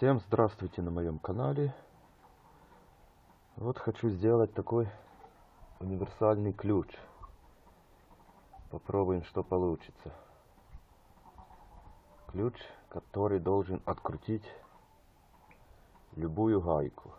Всем здравствуйте на моем канале. Вот хочу сделать такой универсальный ключ. Попробуем, что получится. Ключ, который должен открутить любую гайку.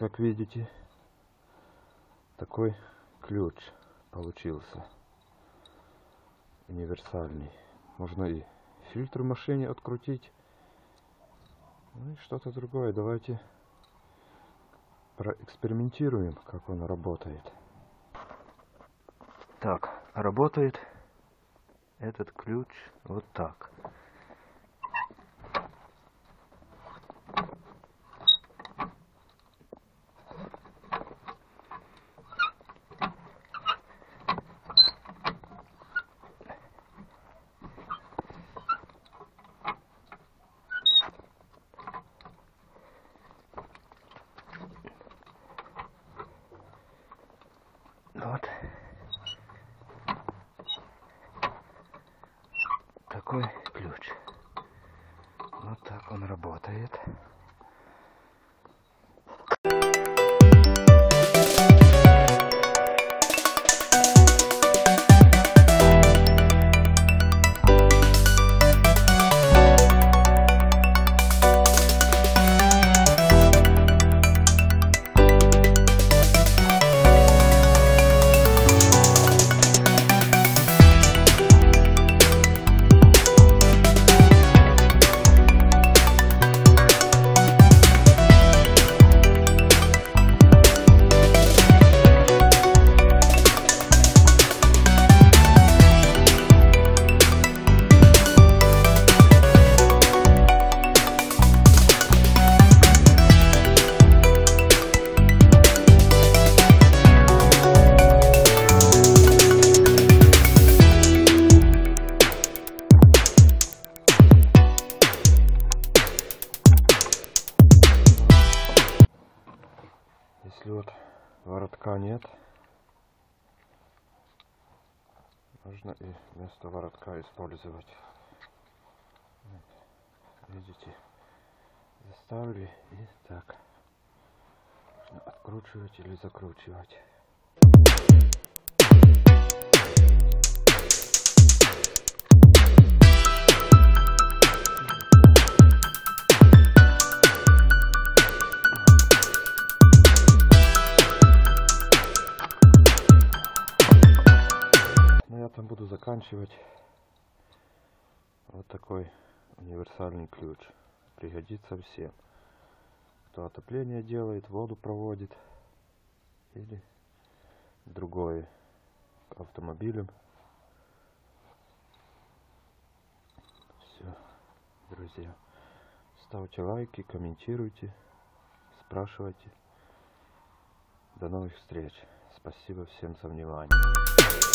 Как видите, такой ключ получился. Универсальный. Можно и фильтр в машине открутить. Ну и что-то другое. Давайте проэкспериментируем, как он работает. Так, работает этот ключ вот так. Вот. Такой ключ. Вот так он работает. Воротка нет, можно и вместо воротка использовать. Видите, заставили и так. Откручивать или закручивать. Заканчивать. Вот такой универсальный ключ. Пригодится всем. Кто отопление делает, воду проводит. Или другое автомобилем. Все, друзья. Ставьте лайки, комментируйте, спрашивайте. До новых встреч. Спасибо всем за внимание.